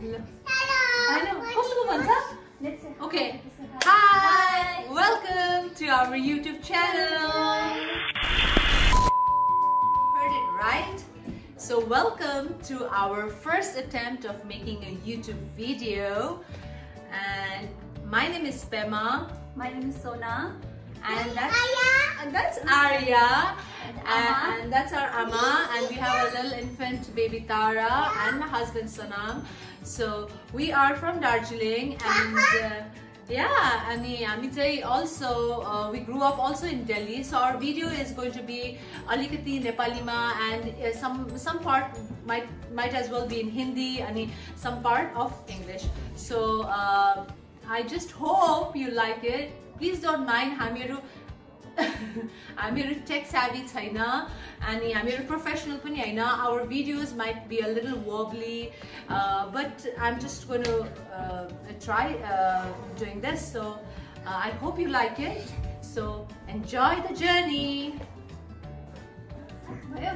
Hello. Hello. Hello. Okay. Hi. Welcome to our YouTube channel. Heard it right? So welcome to our first attempt of making a YouTube video. And my name is Pema. My name is Sona and that's, and that's Arya. And, and, that's our Amma and we have a little infant baby Tara and my husband Sonam. So we are from Darjeeling and uh, yeah, I mean, I Amitai also, uh, we grew up also in Delhi. So our video is going to be Alikati, Nepalima and uh, some some part might might as well be in Hindi and some part of English. So uh, I just hope you like it. Please don't mind हामीहरू हामीहरू take savvy छैन अनि हामीहरू professional पनि होइन our videos might be a little वबली but I am just gonna try doing this so I hope you like it so enjoy the journey भयो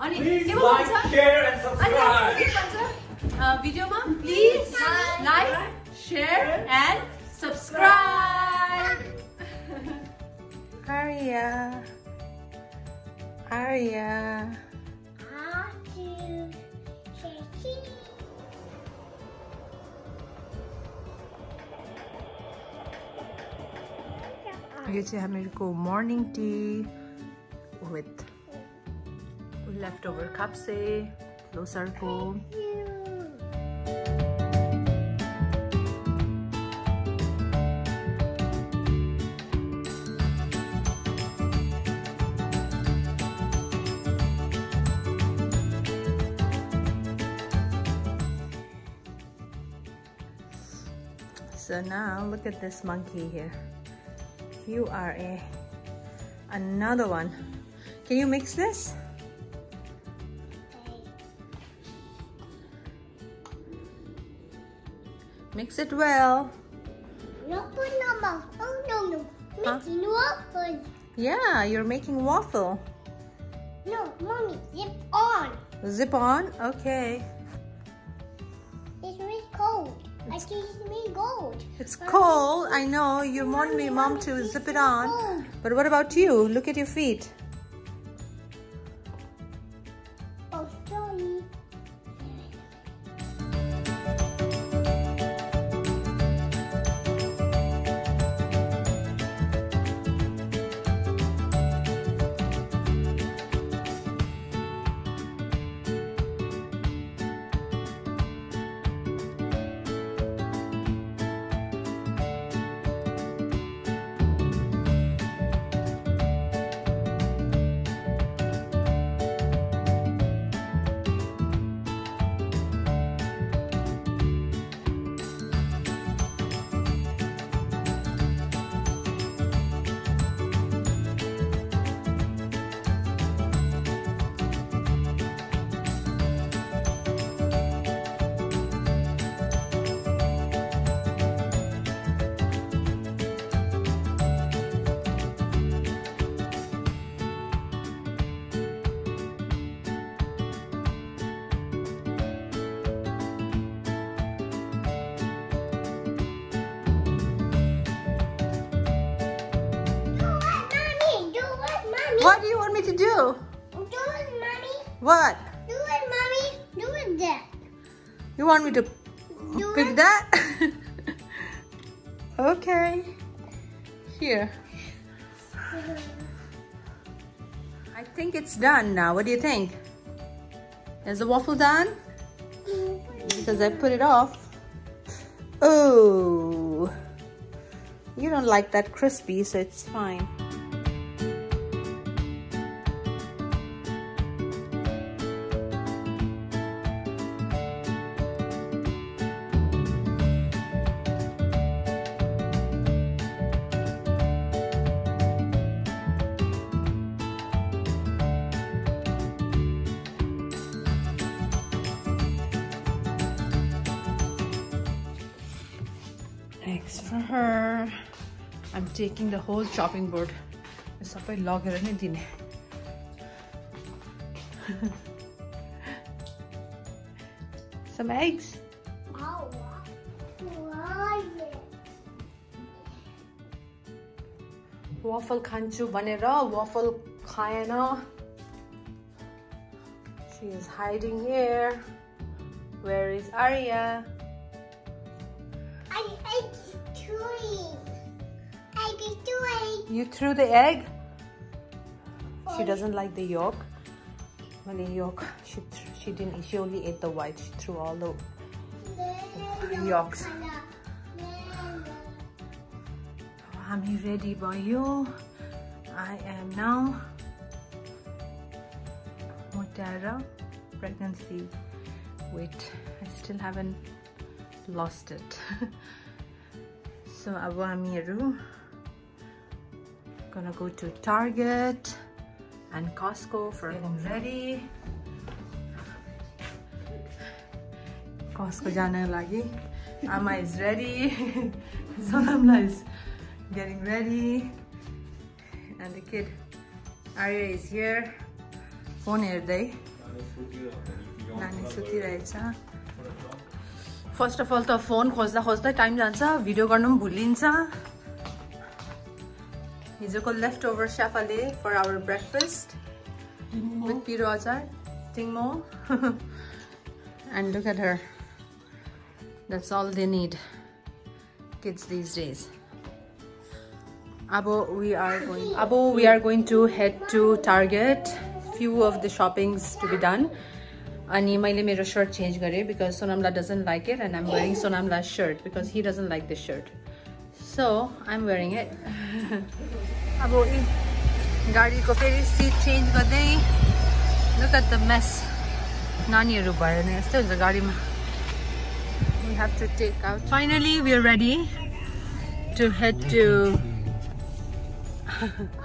अनि Please के पो like, भन्छ share, and अनि हाम्रो के subscribe. भन्छ अ, भिडियोमा please like share, and subscribe. Arya. Arya. ये से हमें को morning morning tea with leftover cups. से those are cool. So now look at this monkey here. You are a another one. Can you mix this? Mix it well. No, put no no. Huh? No. Yeah, you're making waffle. No, mommy, zip on. Zip on. Okay. It's really cold. I it's really cold. It's cold. I know. You want me, mom, to zip it on. But what about you? Look at your feet. What? Do it, mommy. Do it, dad. You want me to Do pick it. that? okay. Here. I think it's done now. What do you think? Is the waffle done? Because I put it off. Oh. You don't like that crispy, so it's fine. Eggs for her. I'm taking the whole chopping board. सबै लगेर नै दिने some eggs. Oh, why? waffle खान्छु भनेर waffle खाएन she is hiding here where is Arya You threw the egg? She doesn't like the yolk. Malay yolk. She she didn't. She only ate the white. She threw all the, the yolks. I'm ready, boyo. I am now Mutara pregnancy. Wait, I still haven't lost it. so, abu amiru gonna go to Target and Costco for getting ready Costco जानको लागि Ama is ready Sonamla is getting ready and the kid Arya is here phone हेर्दै नानी सुतिरहेछ first of all त phone खोज्दा खोज्दै time जान्छ video गर्नु पनि भुलिन्छ हिजोको left over shaphaley for our breakfast with पिरो अचार टिङ्मो end look at her that's all they need kids these days. Abo, we are going. Abo, we are going to head to Target. Few of the shoppings to be done. Ani मैले मेरो shirt change गरेँ because Sonamla doesn't like it and I'm wearing Sonamla's shirt because he doesn't like this shirt. So I'm wearing it. अब यी गाडीको फेरि seat change गर्दै look at the mess नानीहरू भएर नै यस्तै हुन्छ गाडीमा we have to take out. Finally, we are ready to head to.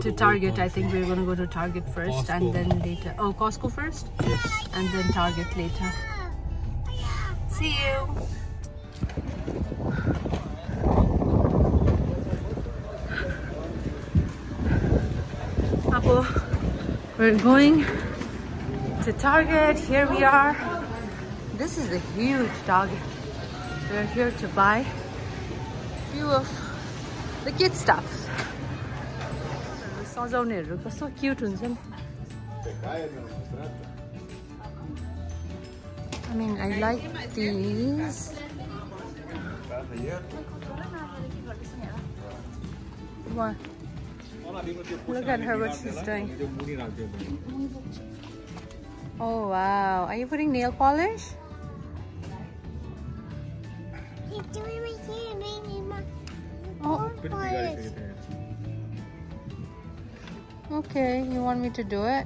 to Target. I think we're gonna go to Target first and then later. Oh, Costco first, and then Target later. See you. Apo, we're going to Target. Here we are. This is a huge Target. We're here to buy few of the kid stuff. सजाउनेहरू कस्तो cute हुन्छ नि I mean, I like these. What? Look at her, what she's doing. Oh wow. Are you putting nail polish? He's doing my hair, baby. Ma. Oh, Polish. okay. You want me to do it?